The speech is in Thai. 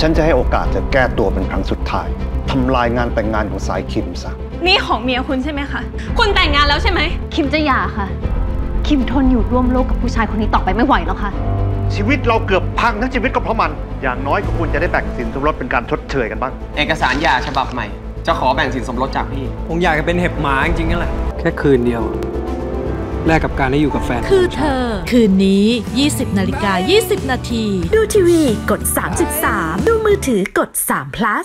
ฉันจะให้โอกาสเธอแก้ตัวเป็นครั้งสุดท้ายทำลายงานแต่งงานของสายคิมซะ นี่ของเมียคุณใช่ไหมคะ คุณแต่งงานแล้วใช่ไหม คิมจะหย่าค่ะ คิมทนอยู่ร่วมโลกกับผู้ชายคนนี้ต่อไปไม่ไหวแล้วค่ะ ชีวิตเราเกือบพังทั้งชีวิตก็เพราะมัน อย่างน้อยก็ควรจะได้แบ่งสินสมรสเป็นการชดเชยกันบ้าง เอกสารหย่าฉบับใหม่ จะขอแบ่งสินสมรสจากพี่ ผมอยากจะเป็นเห็บหมาจริงๆนั่นแหละ แค่คืนเดียวอะ แลกกับการได้อยู่กับแฟน คือเธอ คืนนี้ 20นาฬิกา20 นาที ดูทีวีกด 33 ดูมือถือกด3 plus